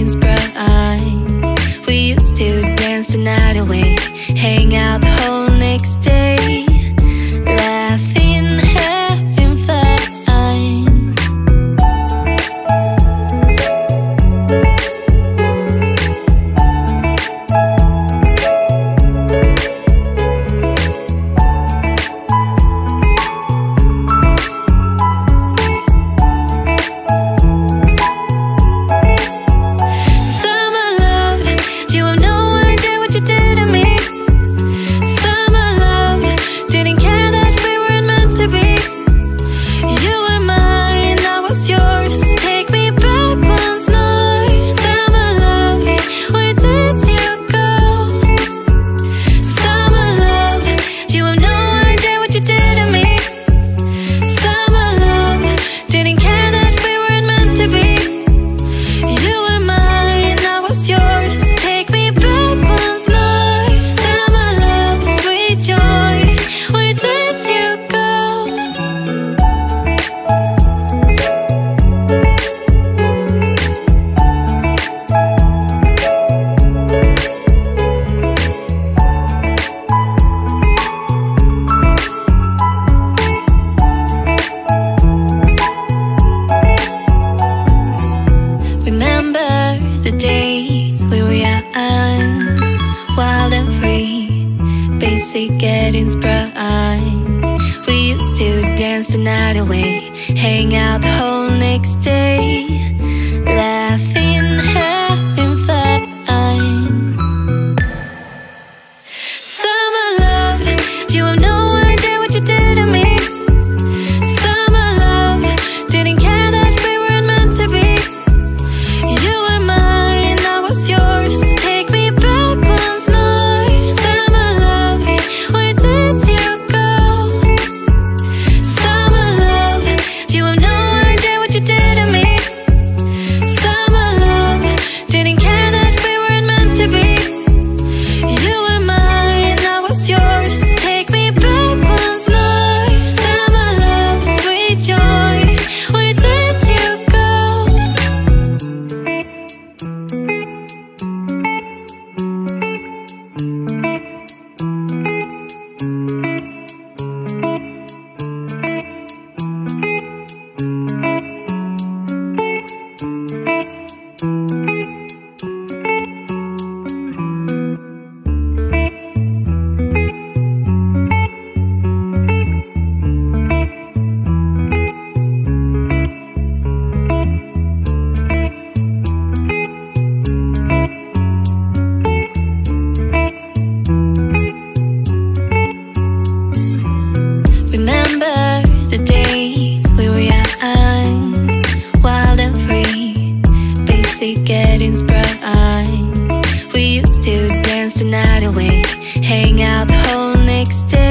jeans. We used to dance the night away Hang out the whole next day. sexy, getting sprung. We used to dance the night away, hang out the whole next day.